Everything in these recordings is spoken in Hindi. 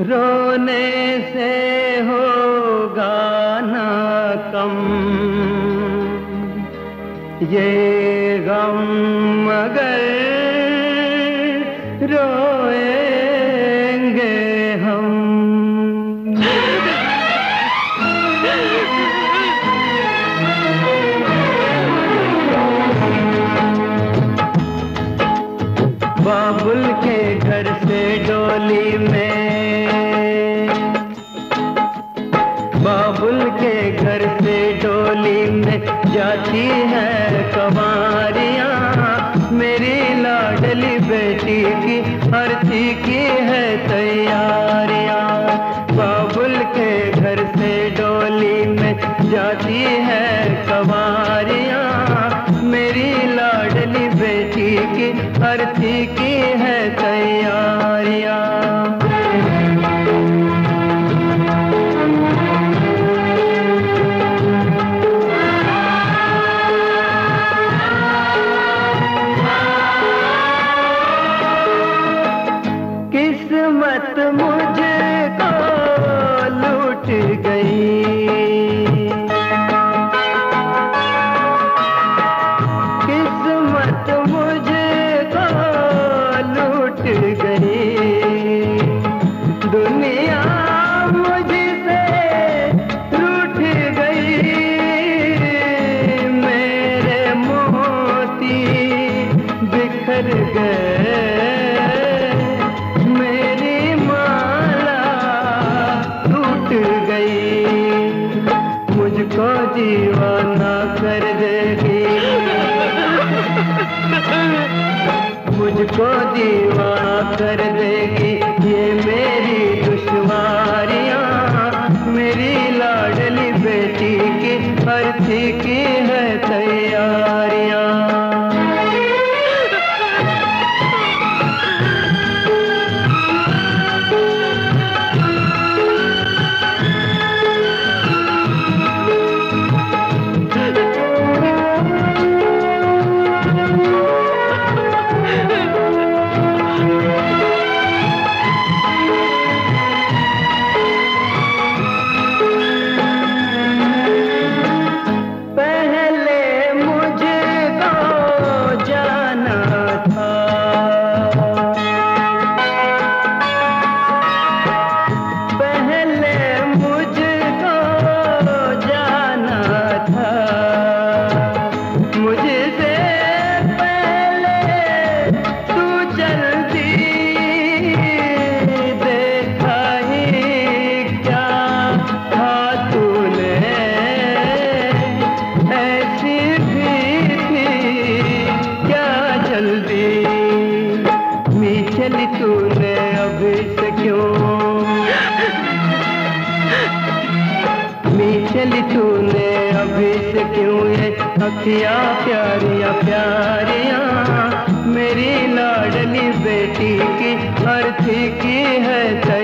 रोने से होगा ना कम। ये गम मगर रोएँगे बाबुल के घर से डोली में जाती है कवारियाँ। मेरी लाडली बेटी की अर्थी की है तैयारियाँ। बाबुल के घर से डोली में जाती है कवारियाँ। मेरी लाडली बेटी की अर्थी की है तैयारियाँ। बिखर गए। मेरी माला टूट गई। मुझको दीवाना कर देगी। मुझको दीवाना कर देगी। चली तूने अभी से क्यों? चली तूने अभी से क्यों ये अखियाँ प्यारिया प्यारिया? मेरी लाडली बेटी की अर्थी की है तैयारियाँ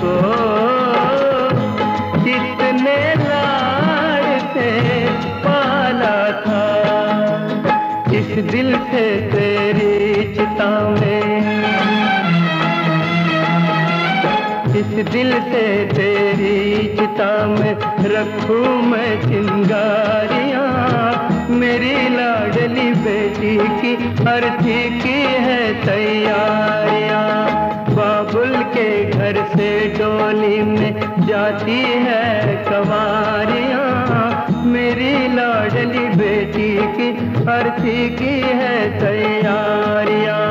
तुझको कितने लाड़ से पाला था। इस दिल से तेरी चिता में इस दिल से तेरी चिता में रखूँ मैं चिंगारियाँ। मेरी लाडली बेटी की अर्थी की है तैयारियाँ। के घर से डोली में जाती है कवारियाँ मेरी लाडली बेटी की अर्थी की है तैयारियाँ।